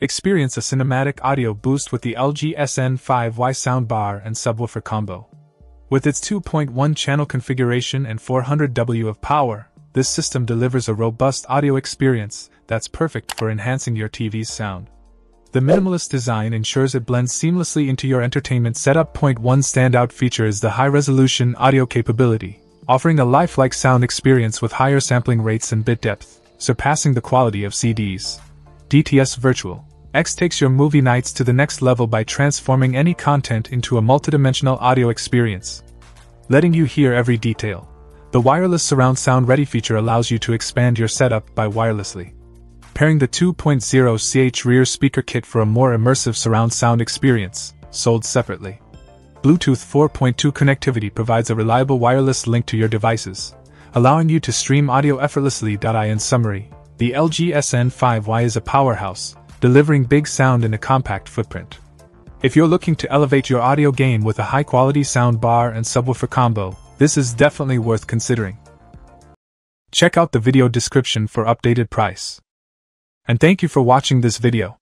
Experience a cinematic audio boost with the LG SN5Y soundbar and subwoofer combo. With its 2.1 channel configuration and 400W of power, this system delivers a robust audio experience that's perfect for enhancing your TV's sound. The minimalist design ensures it blends seamlessly into your entertainment setup. Point one standout feature is the high resolution audio capability, offering a lifelike sound experience with higher sampling rates and bit depth, surpassing the quality of CDs. DTS Virtual X takes your movie nights to the next level by transforming any content into a multidimensional audio experience, letting you hear every detail. The wireless surround sound ready feature allows you to expand your setup by wirelessly. Pairing the 2.0 CH rear speaker kit for a more immersive surround sound experience, sold separately. Bluetooth 4.2 connectivity provides a reliable wireless link to your devices, allowing you to stream audio effortlessly. In summary, the LG SN5Y is a powerhouse, delivering big sound in a compact footprint. If you're looking to elevate your audio game with a high quality sound bar and subwoofer combo, this is definitely worth considering. Check out the video description for updated price. And thank you for watching this video.